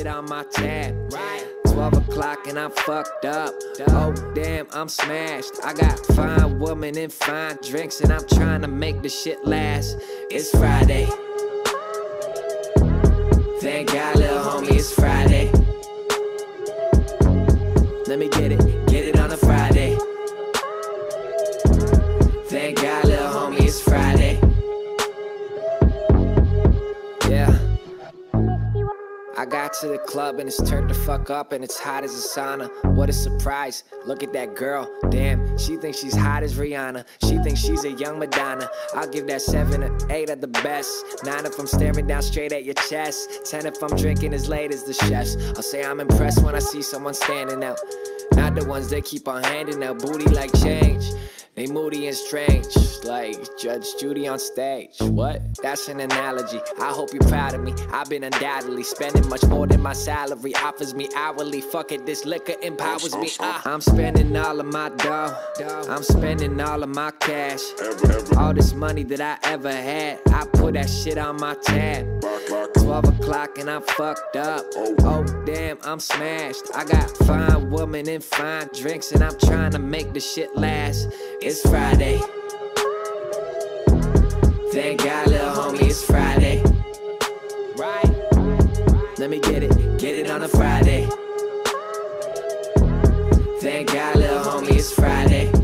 shit on my tab. Right. 12 o'clock and I'm fucked up. Oh, damn, I'm smashed. I got fine woman and fine drinks, and I'm trying to make the shit last. It's Friday. Thank God, little homie, it's Friday. Let me get it, get it on a Friday. Thank God, got to the club and it's turned the fuck up and it's hot as a sauna. What a surprise. Look at that girl. Damn, she thinks she's hot as Rihanna. She thinks she's a young Madonna. I'll give that seven or eight at the best. Nine if I'm staring down straight at your chest. Ten if I'm drinking as late as the chefs. I'll say I'm impressed when I see someone standing out. Not the ones that keep on handing out booty like change. They moody and strange, like Judge Judy on stage. What? That's an analogy. I hope you're proud of me. I've been undoubtedly spending much more than my salary offers me hourly. Fuck it, this liquor empowers me. Ah, I'm spending all of my dough. I'm spending all of my cash. All this money that I ever had, I put that shit on my tab. 12 o'clock and I'm fucked up. Oh, damn, I'm smashed. I got fine woman and fine drinks, and I'm trying to make the shit last. It's Friday. Thank God, little homie, it's Friday. Right? Let me get it, get it on a Friday. Thank God, little homie, it's Friday.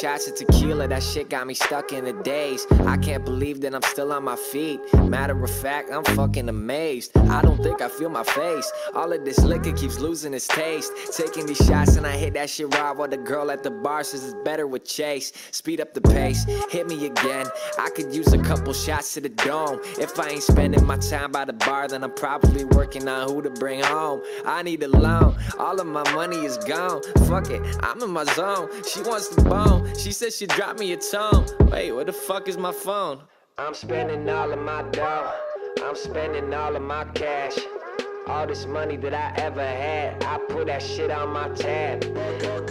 Shots of tequila, that shit got me stuck in the days. I can't believe that I'm still on my feet. Matter of fact, I'm fucking amazed. I don't think I feel my face. All of this liquor keeps losing its taste. Taking these shots and I hit that shit raw while the girl at the bar says it's better with Chase. Speed up the pace, hit me again. I could use a couple shots to the dome. If I ain't spending my time by the bar, then I'm probably working on who to bring home. I need a loan, all of my money is gone. Fuck it, I'm in my zone. She wants the bone. She said she'd drop me a tone. Wait, where the fuck is my phone? I'm spending all of my dough. I'm spending all of my cash. All this money that I ever had, I put that shit on my tab.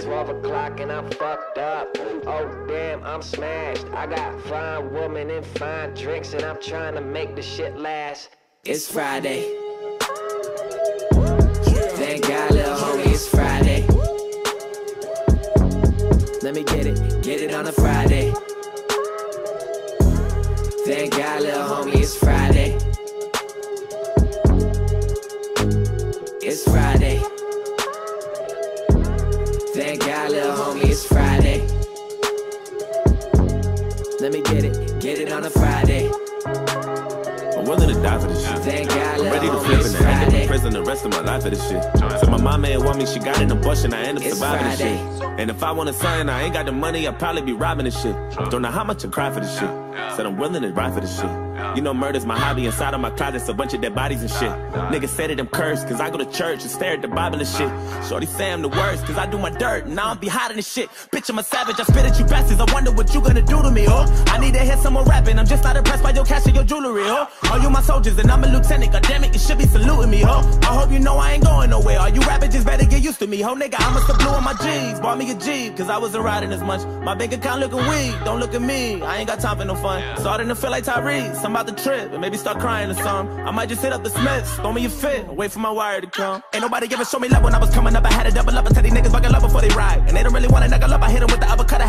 12 o'clock and I'm fucked up. Oh damn, I'm smashed. I got fine woman and fine drinks, and I'm trying to make the shit last. It's Friday. It's Friday. Let me get it, get it on a Friday. I'm willing to die for this shit. Thank God, I'm ready to flip and it's end up in prison the rest of my life for this shit. So my mama ain't want me, she got an abortion, I end up It's surviving this shit. And if I want a son, I ain't got the money, I'd probably be robbing this shit. Don't know how much I cry for this shit. Said I'm willing to ride for this shit. You know murder's my hobby, inside of my closet's a bunch of dead bodies and shit. Niggas said that I'm cursed, cause I go to church and stare at the Bible and shit. Shorty say I'm the worst, cause I do my dirt, and I don't be hiding this shit. Bitch, I'm a savage, I spit at you bastards, I wonder what you gonna do to me, oh. I need to hear someone rapping, I'm just not impressed by your cash and your jewelry, oh. All you my soldiers, and I'm a lieutenant, god damn it, you should be saluting me, oh. I hope you know I ain't going nowhere, all you rappers just better get used to me, ho nigga, I'ma stop blue on my G's, bought me a Jeep, cause I wasn't riding as much. My bank account looking weak, don't look at me, I ain't got time for no fun. Starting to feel like Tyrese, I'm about to trip, and maybe start crying or something. I might just hit up the Smiths, throw me a fit, wait for my wire to come. Ain't nobody ever show me love when I was coming up, I had to double up and tell these niggas fucking love before they ride. And they don't really wanna knuckle up, I hit them with the uppercut,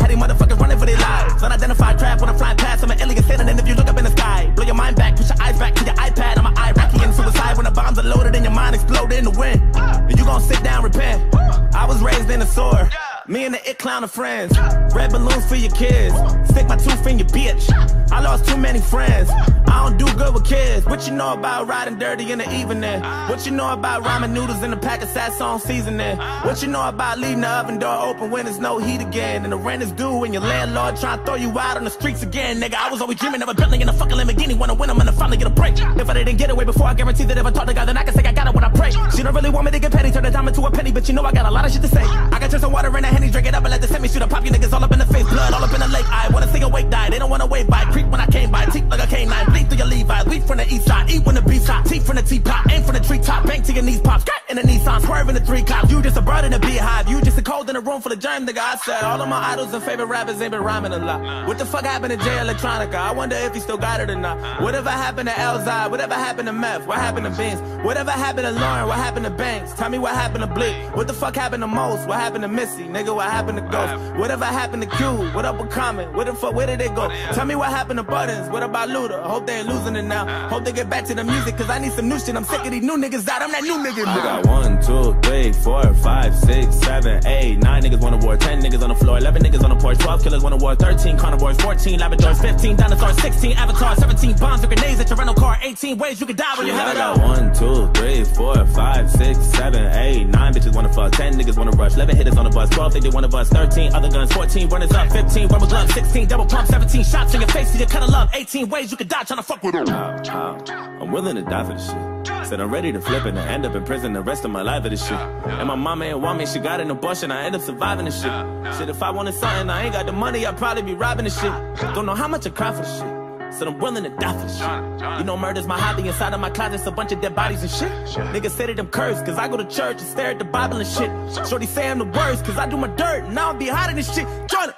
Me and the it clown are friends. Red balloons for your kids. Stick my tooth in your bitch. I lost too many friends. I don't do good with kids. What you know about riding dirty in the evening? What you know about ramen noodles in a pack of Sazón seasoning? What you know about leaving the oven door open when there's no heat again? And the rent is due and your landlord trying to throw you out on the streets again. Nigga, I was always dreaming of a building in a fucking Lamborghini. Wanna win 'em and I finally get a break. If I didn't get away before, I guarantee that if I talk to God, then I can say I got it when I pray. She don't really want me to get petty, turn a dime into a penny, but you know I got a lot of shit to say. I got just some water in the henny, drink it up and let the semi shoot up. Pop you niggas all up in the face, blood all up in the lake. I wanna a wake die, they don't wanna wave by. Creep when I came by, teeth like a canine, bleed through your Levi's, Weed from the east side, eat when the beast hot. Teeth from the teapot, aim from the treetop, bang to your knees pop. In the Nissan, swerve in the three cops. You just a bird in a beehive, you just a cold in a room full of germ, nigga. I said all of my idols and favorite rappers ain't been rhyming a lot. What the fuck happened to Jay Electronica? I wonder if he still got it or not. Whatever happened to Elzhi? Whatever happened to Meth? What happened to Beans? Whatever happened to Lauryn? What happened to Banks? Tell me what happened to Blick? What the fuck happened to Mos? What happened to Missy? Nigga, what happened to Ghost? Whatever happened to Q? What up with Common? Where the fuck, where did they go? Tell me what happened to Buttons? What about Luda? Hope they ain't losing it now. Hope they get back to the music, cause I need some new shit. I'm sick of these new niggas out. I'm that new nigga now. Got one, two, three, four, five, six, seven, eight, nine niggas wanna war, ten niggas on the floor, eleven niggas on the porch, twelve killers wanna war, thirteen carnivores, fourteen labradors, fifteen dinosaurs, sixteen avatars, seventeen bombs with grenades at your rental car, eighteen ways you can die when you have it. I got one, two, three, four, five, six, seven, eight, nine bitches wanna fuck, ten niggas wanna rush, eleven hitters on the bus, twelve they did one of us, thirteen other guns, fourteen runners up, fifteen rubber gloves, sixteen double pump, seventeen shots in your face to your cut of love, eighteen ways you can die trying to fuck with them. I'm willing to die for this shit. Said I'm ready to flip and end up in prison the rest of my life for this shit. And my mama ain't want me, she got an abortion, I end up surviving this shit. Shit, if I wanted something, I ain't got the money, I'd probably be robbing this shit. Don't know how much I cry for this shit. Said I'm willing to die for shit. You know murder's my hobby, inside of my closet's a bunch of dead bodies and shit. Niggas say that I'm cursed, cause I go to church and stare at the Bible and shit. Shorty say I'm the worst, cause I do my dirt, and I'll be hot in this shit. Join it.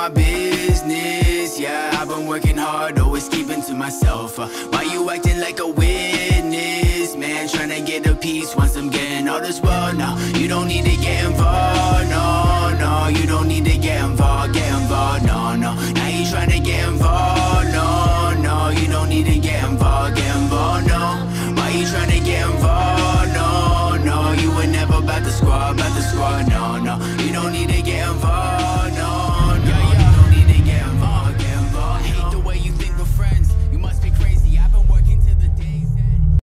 My business. Yeah, I've been working hard, always keeping to myself. Uh, why you acting like a witness? Man, trying to get a piece once I'm getting all this world now. You don't need to